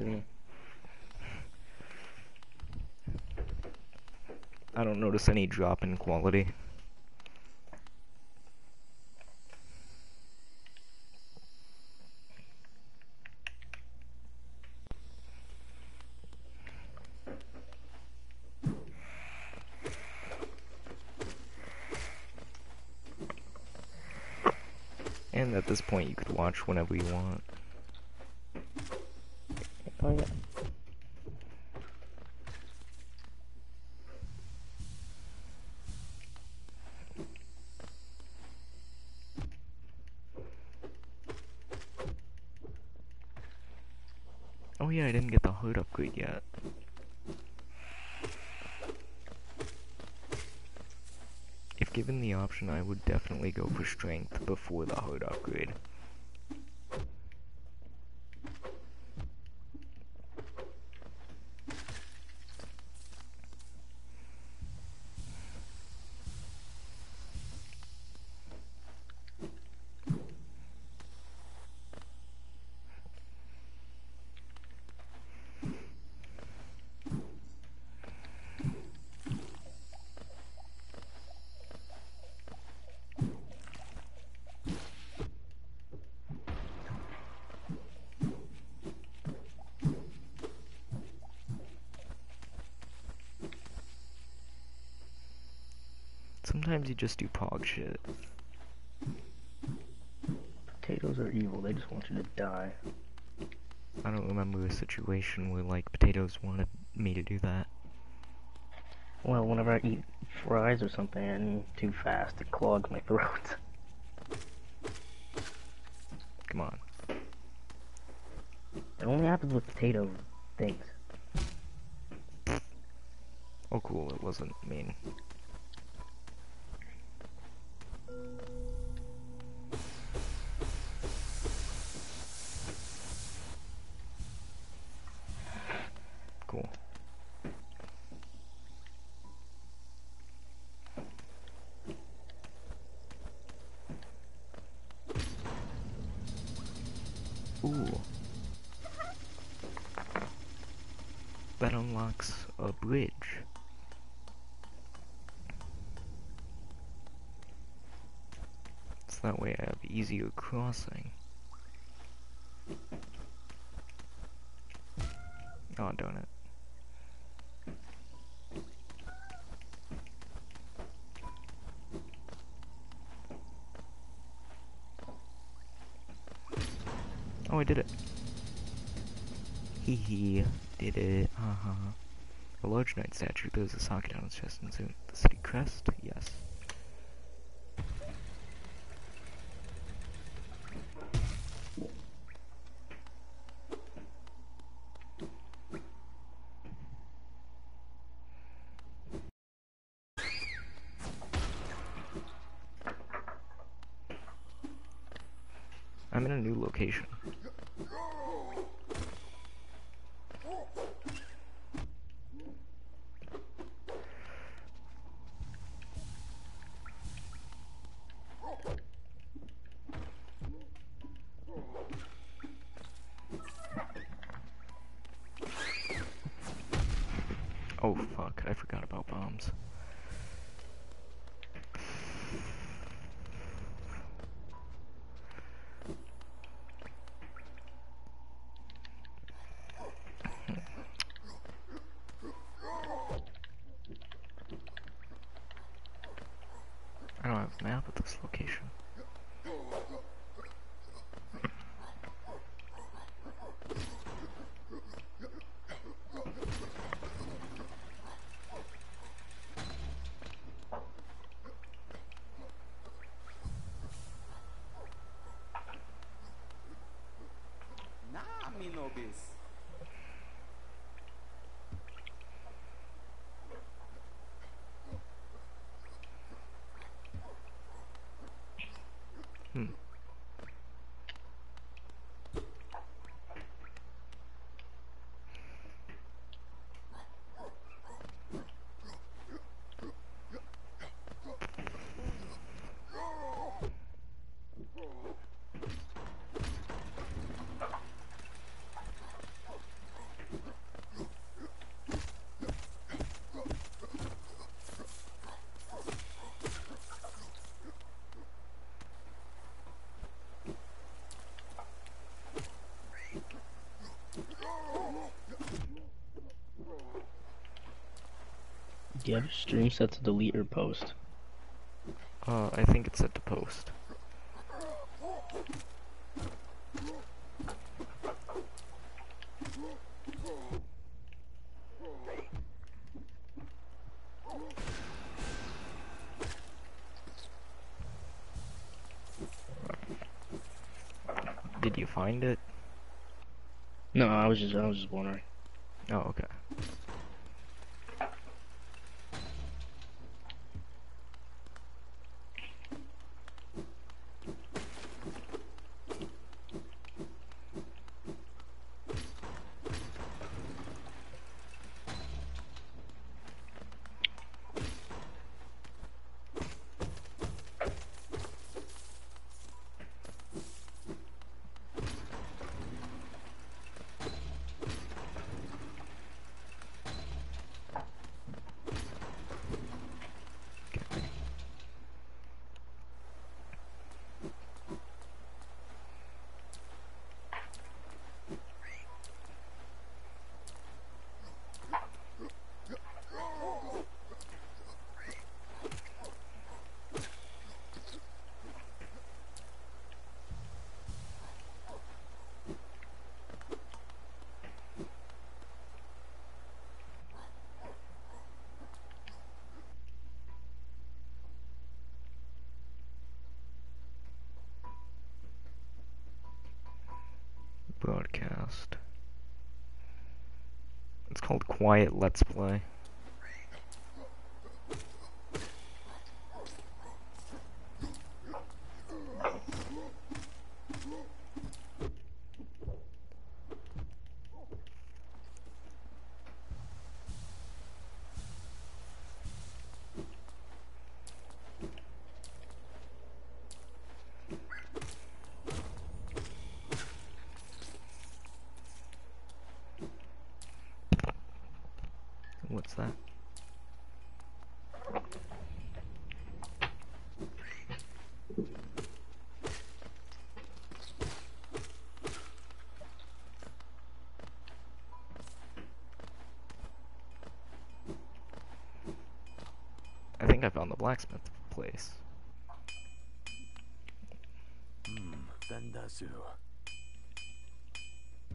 surprising. I don't notice any drop in quality. And at this point you could watch whenever you want. Oh yeah. I didn't get the hood upgrade yet. If given the option, I would definitely go for strength before the hood upgrade. Sometimes you just do pog shit. Potatoes are evil. They just want you to die. I don't remember a situation where like potatoes wanted me to do that. Well, whenever I eat fries or something too fast, it clogs my throat. Come on. It only happens with potato things. Oh cool, it wasn't mean. Ooh. That unlocks a bridge. So that way I have easier crossing. Oh, darn it. I did it. Hee hee, did it. Uh huh. A large knight statue throws a socket on its chest and soon the city crest. Yes. I'm in a new location. About bombs. I don't have a map of this location. Do you have your stream set to delete or post? Uh, I think it's set to post. Did you find it? No, I was just I was just wondering. Oh. Okay. Broadcast. It's called Quiet Let's Play. What's that? I think I found the blacksmith place. Hmm, Vendasu.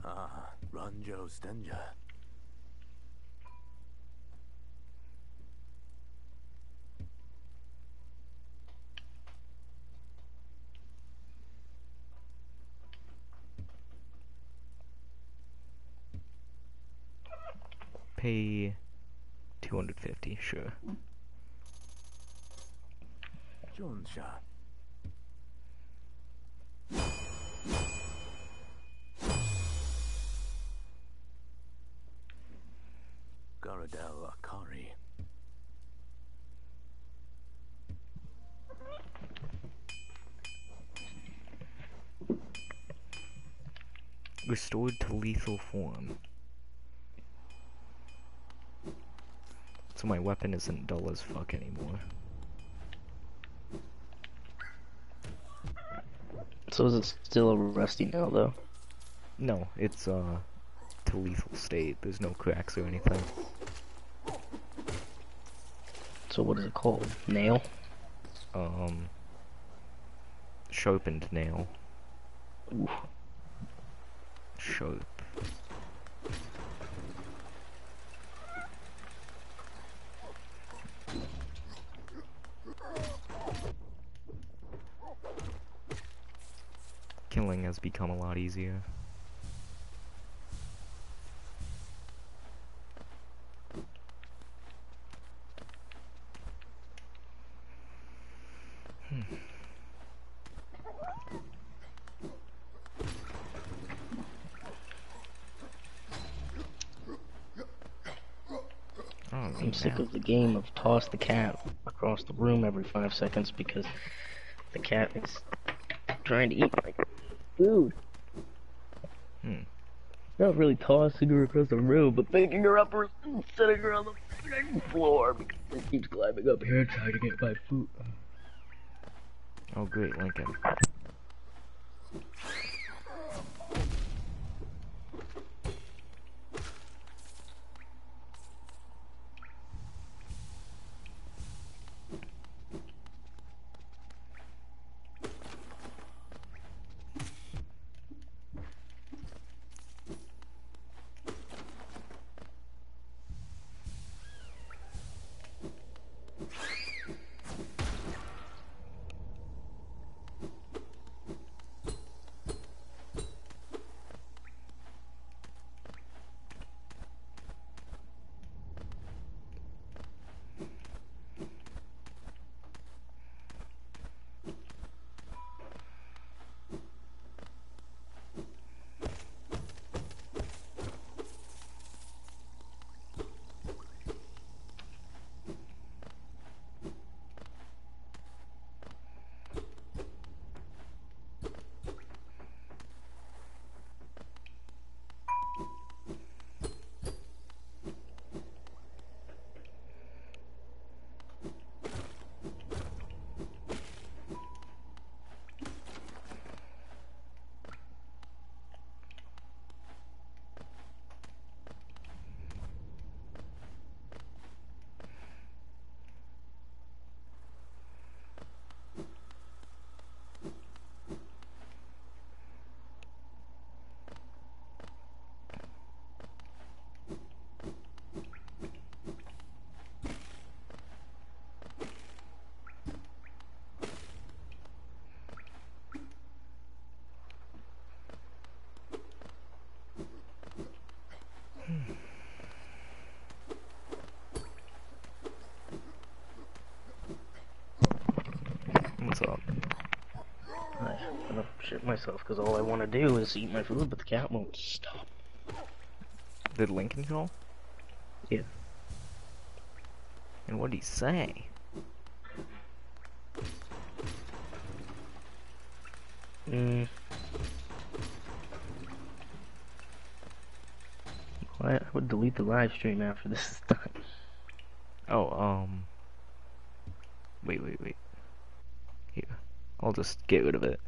Ah, Ranjo Stenja. Pay 250, sure. Jonsha. Garadel Akari. Restored to lethal form. So my weapon isn't dull as fuck anymore. So is it still a rusty nail though? No, it's uh to lethal state. There's no cracks or anything. So what is it called? Nail? Um sharpened nail. Ooh. Sharp. Killing has become a lot easier. Hmm. Oh, I'm sick of the game of toss the cat across the room every five seconds because the cat is trying to eat my food. Hmm. Not really tossing her across the room, but picking her up and setting her on the floor because she keeps climbing up here trying to get my food. Oh great, Lincoln. Myself because all I want to do is eat my food, but the cat won't stop. Did Lincoln call? Yeah. And what did he say? Mm. Well, I I would delete the live stream after this is done. Oh, um. Wait, wait, wait. Here. I'll just get rid of it.